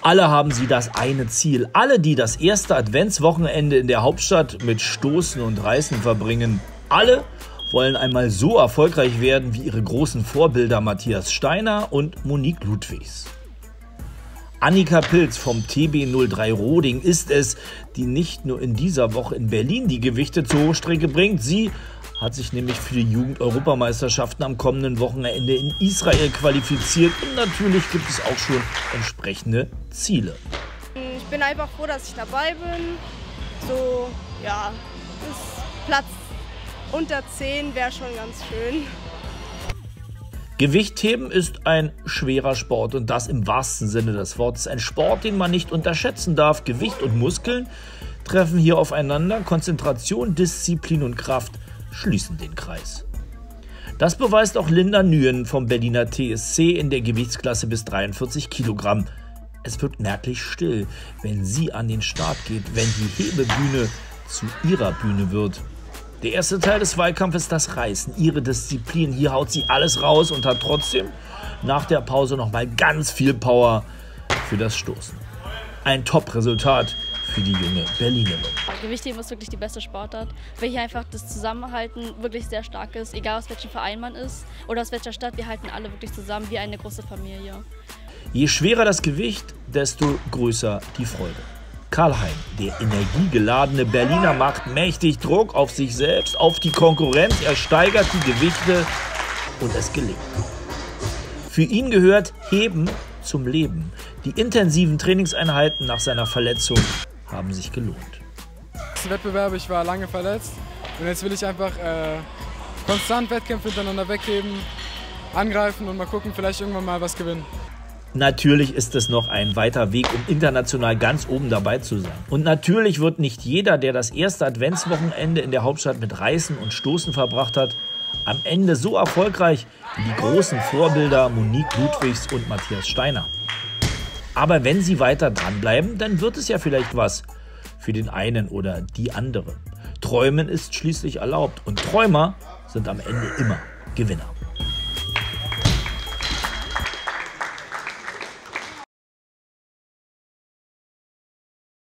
Alle haben sie das eine Ziel. Alle, die das erste Adventswochenende in der Hauptstadt mit Stoßen und Reißen verbringen. Alle wollen einmal so erfolgreich werden wie ihre großen Vorbilder Matthias Steiner und Monique Ludwigs. Annika Pilz vom TB03 Roding ist es, die nicht nur in dieser Woche in Berlin die Gewichte zur Hochstrecke bringt. Sie hat sich nämlich für die Jugend-Europameisterschaften am kommenden Wochenende in Israel qualifiziert und natürlich gibt es auch schon entsprechende Ziele. Ich bin einfach froh, dass ich dabei bin. So, ja, Platz unter 10 wäre schon ganz schön. Gewichtheben ist ein schwerer Sport und das im wahrsten Sinne des Wortes. Ein Sport, den man nicht unterschätzen darf. Gewicht und Muskeln treffen hier aufeinander. Konzentration, Disziplin und Kraft schließen den Kreis. Das beweist auch Linda Nguyen vom Berliner TSC in der Gewichtsklasse bis 43 Kilogramm. Es wird merklich still, wenn sie an den Start geht, wenn die Hebebühne zu ihrer Bühne wird. Der erste Teil des Wahlkampfes das Reißen, ihre Disziplin. Hier haut sie alles raus und hat trotzdem nach der Pause nochmal ganz viel Power für das Stoßen. Ein Top-Resultat für die junge Berlinerin. Gewichtheben ist wirklich die beste Sportart, weil hier einfach das Zusammenhalten wirklich sehr stark ist, egal aus welchem Verein man ist oder aus welcher Stadt, wir halten alle wirklich zusammen wie eine große Familie. Je schwerer das Gewicht, desto größer die Freude. Karlheim, der energiegeladene Berliner, macht mächtig Druck auf sich selbst, auf die Konkurrenz. Er steigert die Gewichte und es gelingt. Für ihn gehört Heben zum Leben. Die intensiven Trainingseinheiten nach seiner Verletzung haben sich gelohnt. Wettbewerbe, ich war lange verletzt und jetzt will ich einfach äh, konstant Wettkämpfe hintereinander wegheben, angreifen und mal gucken, vielleicht irgendwann mal was gewinnen. Natürlich ist es noch ein weiter Weg, um international ganz oben dabei zu sein. Und natürlich wird nicht jeder, der das erste Adventswochenende in der Hauptstadt mit Reißen und Stoßen verbracht hat, am Ende so erfolgreich wie die großen Vorbilder Monique Ludwigs und Matthias Steiner. Aber wenn sie weiter dranbleiben, dann wird es ja vielleicht was für den einen oder die andere. Träumen ist schließlich erlaubt und Träumer sind am Ende immer Gewinner.